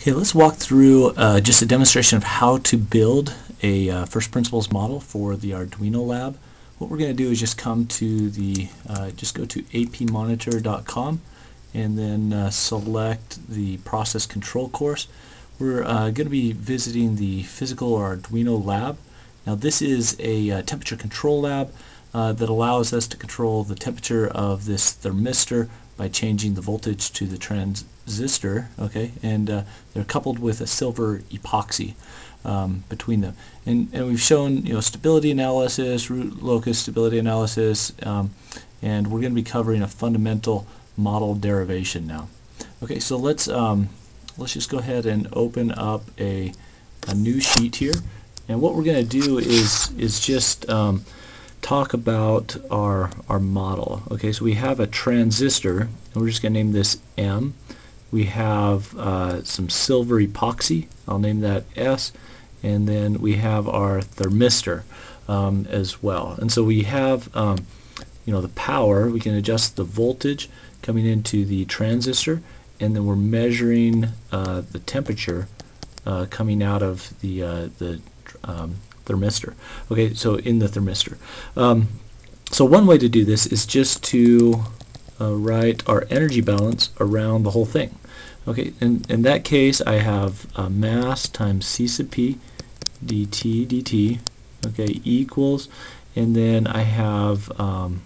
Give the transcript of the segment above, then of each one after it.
Okay, let's walk through uh, just a demonstration of how to build a uh, first principles model for the Arduino lab. What we're going to do is just come to the, uh, just go to apmonitor.com and then uh, select the process control course. We're uh, going to be visiting the physical Arduino lab. Now this is a uh, temperature control lab that allows us to control the temperature of this thermistor by changing the voltage to the transistor, okay, and uh, they're coupled with a silver epoxy um, between them. And, and we've shown, you know, stability analysis, root locus stability analysis, um, and we're going to be covering a fundamental model derivation now. Okay, so let's um, let's just go ahead and open up a, a new sheet here, and what we're going to do is is just um, talk about our, our model. Okay, so we have a transistor, and we're just going to name this M. We have uh, some silver epoxy, I'll name that S, and then we have our thermistor um, as well. And so we have, um, you know, the power, we can adjust the voltage coming into the transistor, and then we're measuring uh, the temperature uh, coming out of the, uh, the um, thermistor. Okay, so in the thermistor. Um, so one way to do this is just to uh, write our energy balance around the whole thing. Okay, in, in that case I have uh, mass times C sub P dt dt okay equals and then I have um,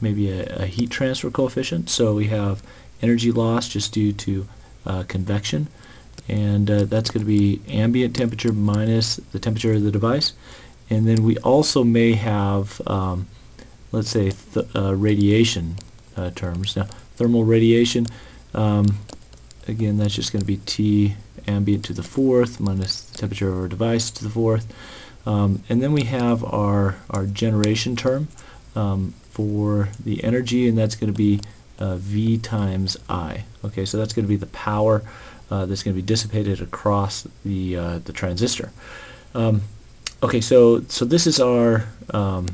maybe a, a, heat transfer coefficient so we have energy loss just due to uh, convection and uh, that's going to be ambient temperature minus the temperature of the device. And then we also may have um, let's say uh, radiation uh, terms. Now thermal radiation um, again that's just going to be T ambient to the fourth minus the temperature of our device to the fourth. Um, and then we have our our generation term um, for the energy and that's going to be uh, V times I. Okay so that's going to be the power that's going to be dissipated across the uh, the transistor. Um, okay, so so this is our um,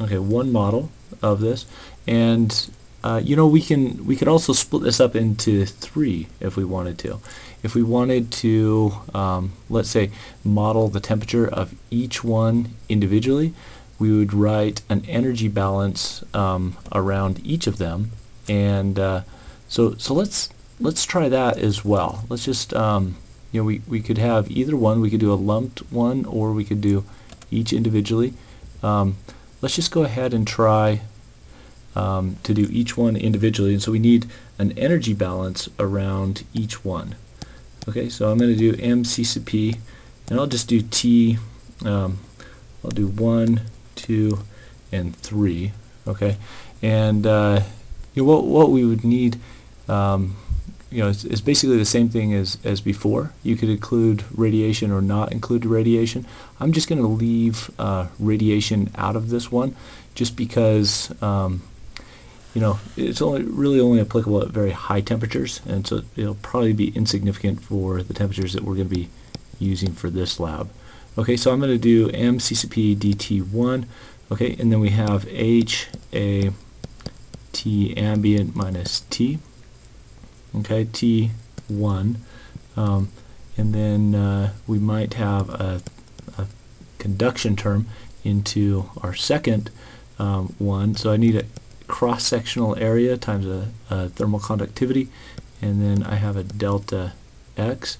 okay one model of this, and uh, you know we can we could also split this up into three if we wanted to. If we wanted to, um, let's say, model the temperature of each one individually, we would write an energy balance um, around each of them, and uh, so so let's let's try that as well. Let's just, um, you know, we, we could have either one. We could do a lumped one or we could do each individually. Um, let's just go ahead and try um, to do each one individually. And so we need an energy balance around each one. Okay, so I'm going to do MC sub P, and I'll just do T. Um, I'll do 1, 2, and 3. Okay, and uh, you know, what, what we would need um, you know, it's, it's, basically the same thing as, as before. You could include radiation or not include radiation. I'm just going to leave uh, radiation out of this one just because, um, you know, it's only really only applicable at very high temperatures, and so it'll probably be insignificant for the temperatures that we're going to be using for this lab. Okay, so I'm going to do MCCP DT1, okay, and then we have H, A, T ambient minus T okay, T1, um, and then uh, we might have a, a, conduction term into our second um, one. So I need a cross-sectional area times a, a, thermal conductivity, and then I have a delta x,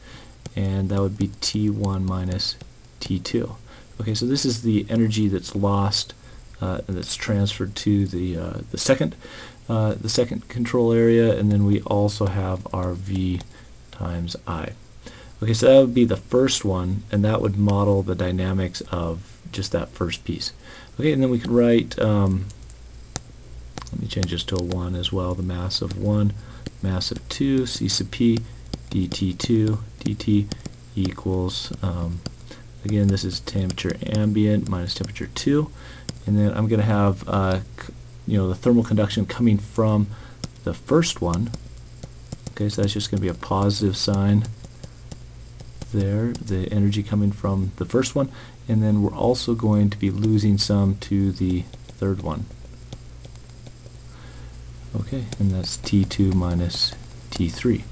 and that would be T1 minus T2. Okay, so this is the energy that's lost, uh, that's transferred to the uh, the second uh, the second control area, and then we also have our V times I. Okay, so that would be the first one, and that would model the dynamics of just that first piece. Okay, and then we could write, um, let me change this to a 1 as well, the mass of 1, mass of 2, C sub P, dt2, dt equals, um, again, this is temperature ambient minus temperature 2, and then I'm going to have uh, you know, the thermal conduction coming from the first one. Okay, so that's just going to be a positive sign there, the energy coming from the first one, and then we're also going to be losing some to the third one. Okay, and that's T2 minus T3.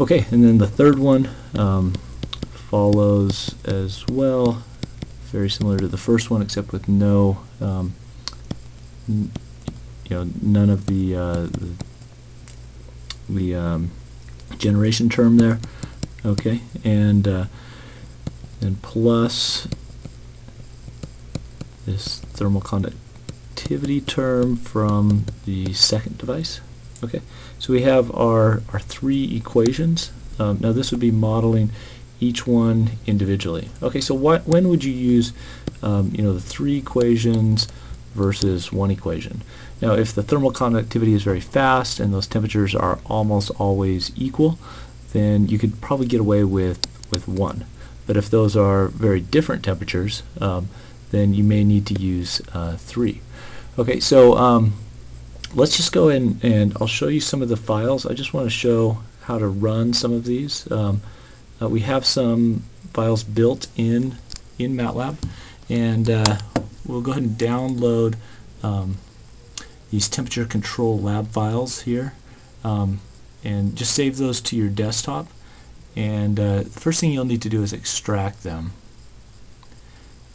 Okay, and then the third one um, follows as well, very similar to the first one, except with no, um, you know, none of the uh, the, the um, generation term there. Okay, and uh, and plus this thermal conductivity term from the second device. Okay, so we have our, our three equations. Um, now this would be modeling each one individually. Okay, so what, when would you use um, you know, the three equations versus one equation? Now if the thermal conductivity is very fast and those temperatures are almost always equal, then you could probably get away with, with one. But if those are very different temperatures, um, then you may need to use uh, three. Okay, so um, let's just go in and I'll show you some of the files. I just want to show how to run some of these. Um, uh, we have some files built in in MATLAB and uh, we'll go ahead and download um, these temperature control lab files here. Um, and just save those to your desktop and uh, the first thing you'll need to do is extract them.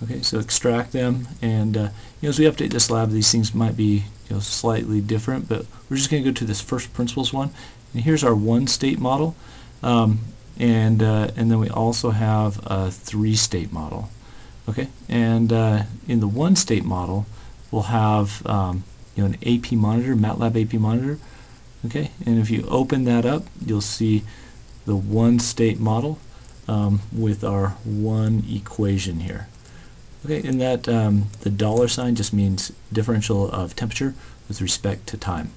Okay so extract them and uh, you know as we update this lab these things might be you know slightly different but we're just going to go to this first principles one. And here's our one state model. Um, and uh, and then we also have a three state model okay? And uh, in the one state model we'll have um, you know an AP monitor MATLAB AP monitor okay? And if you open that up you'll see the one state model um, with our one equation here Okay, and that um, the dollar sign just means differential of temperature with respect to time.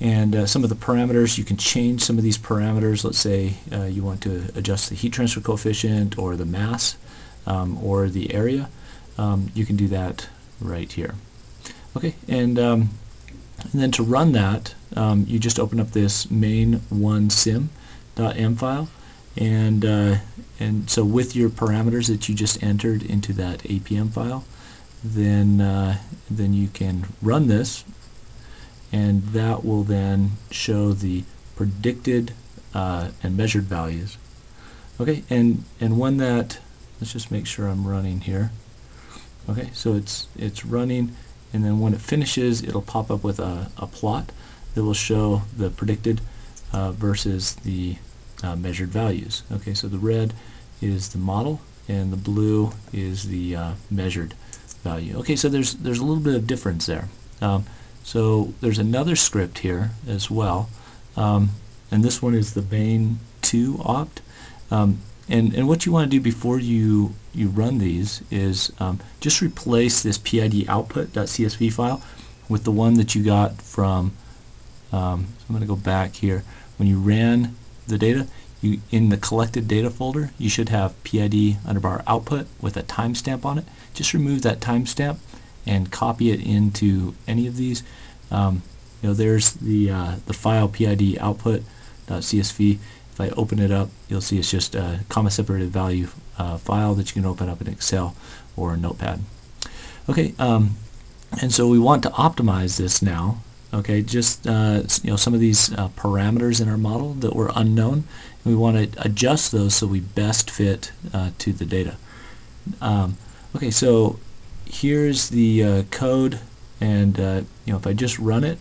And uh, some of the parameters, you can change some of these parameters. Let's say uh, you want to adjust the heat transfer coefficient or the mass um, or the area. Um, you can do that right here. Okay, and, um, and then to run that, um, you just open up this main1sim.m file and uh, and so with your parameters that you just entered into that APM file then uh, then you can run this and that will then show the predicted uh, and measured values okay and and when that let's just make sure I'm running here okay so it's it's running and then when it finishes it'll pop up with a, a plot that will show the predicted uh, versus the uh, measured values. Okay, so the red is the model and the blue is the uh, measured value. Okay, so there's there's a little bit of difference there. Um, so there's another script here as well, um, and this one is the main 2 opt. Um, and and what you want to do before you you run these is um, just replace this PID output.csv file with the one that you got from. Um, I'm going to go back here when you ran the data, you, in the collected data folder, you should have PID underbar output with a timestamp on it. Just remove that timestamp and copy it into any of these. Um, you know, there's the uh, the file PID output.csv. If I open it up, you'll see it's just a comma separated value uh, file that you can open up in Excel or Notepad. Okay, um, and so we want to optimize this now okay just uh, you know some of these uh, parameters in our model that were unknown we want to adjust those so we best fit uh, to the data um, okay so here's the uh, code and uh, you know if I just run it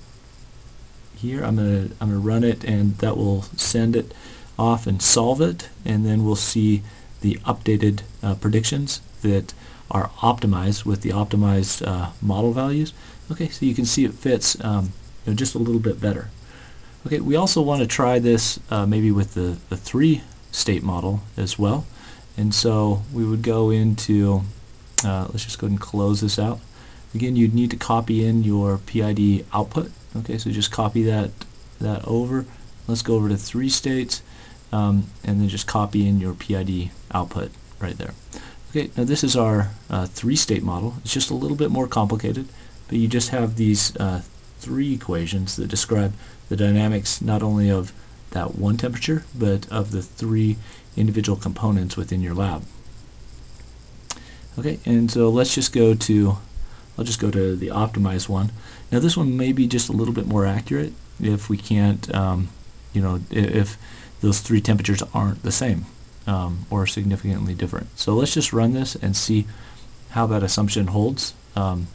here I'm gonna I'm gonna run it and that will send it off and solve it and then we'll see the updated uh, predictions that are optimized with the optimized uh, model values. Okay, so you can see it fits um, you know, just a little bit better. Okay, we also want to try this uh, maybe with the, the three state model as well. And so we would go into, uh, let's just go ahead and close this out. Again, you'd need to copy in your PID output. Okay, so just copy that, that over. Let's go over to three states um, and then just copy in your PID output right there. Okay, now this is our uh, three-state model. It's just a little bit more complicated, but you just have these uh, three equations that describe the dynamics not only of that one temperature, but of the three individual components within your lab. Okay, and so let's just go to, I'll just go to the optimized one. Now this one may be just a little bit more accurate if we can't um, you know, if those three temperatures aren't the same um, or significantly different. So let's just run this and see how that assumption holds. Um,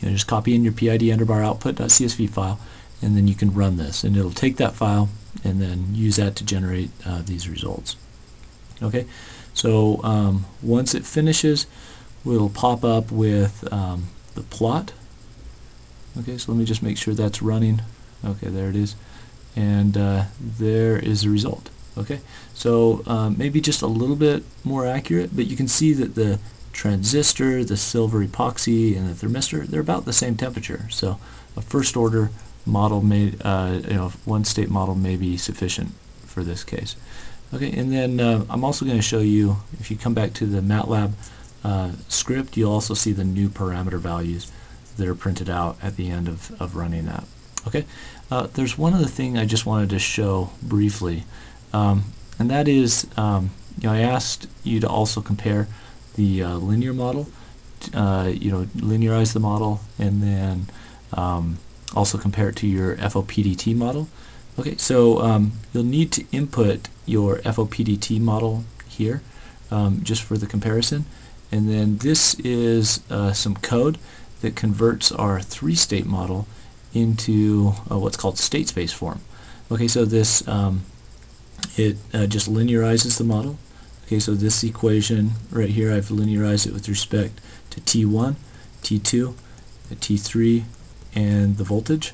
you know, just copy in your PID underbar output.csv file, and then you can run this, and it'll take that file and then use that to generate uh, these results. Okay, so um, once it finishes, it'll pop up with um, the plot. Okay, so let me just make sure that's running. Okay, there it is, and uh, there is the result. Okay, so um, maybe just a little bit more accurate, but you can see that the transistor, the silver epoxy, and the thermistor, they're about the same temperature. So a first order model may, uh, you know, one state model may be sufficient for this case. Okay, and then uh, I'm also going to show you, if you come back to the MATLAB uh, script, you'll also see the new parameter values that are printed out at the end of, of running that. Okay, uh, there's one other thing I just wanted to show briefly, um, and that is, um, you know, I asked you to also compare the uh, linear model, uh, you know, linearize the model, and then um, also compare it to your FOPDT model. Okay, so um, you'll need to input your FOPDT model here um, just for the comparison. And then this is uh, some code that converts our three-state model into uh, what's called state space form. Okay, so this um, it uh, just linearizes the model. Okay, so this equation right here, I've linearized it with respect to T1, T2, T3, and the voltage.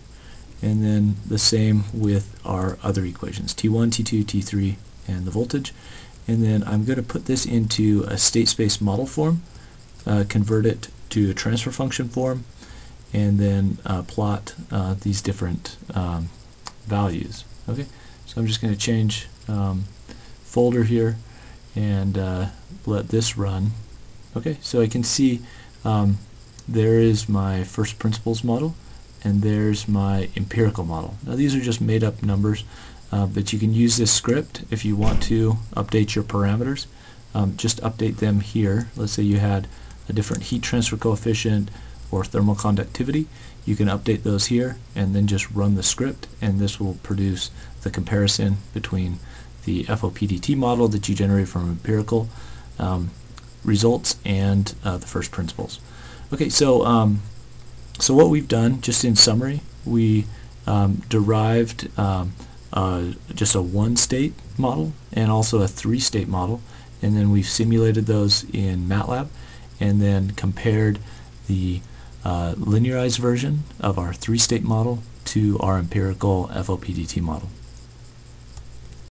And then the same with our other equations, T1, T2, T3, and the voltage. And then I'm going to put this into a state space model form, uh, convert it to a transfer function form, and then uh, plot uh, these different um, values. Okay, so I'm just going to change um, folder here and uh, let this run. Okay, so I can see um, there is my first principles model and there's my empirical model. Now these are just made up numbers, uh, but you can use this script if you want to update your parameters. Um, just update them here. Let's say you had a different heat transfer coefficient or thermal conductivity. You can update those here and then just run the script and this will produce the comparison between the FOPDT model that you generate from empirical um, results and uh, the first principles. Okay, so um, so what we've done, just in summary, we um, derived um, uh, just a one-state model and also a three-state model, and then we've simulated those in MATLAB, and then compared the uh, linearized version of our three-state model to our empirical FOPDT model.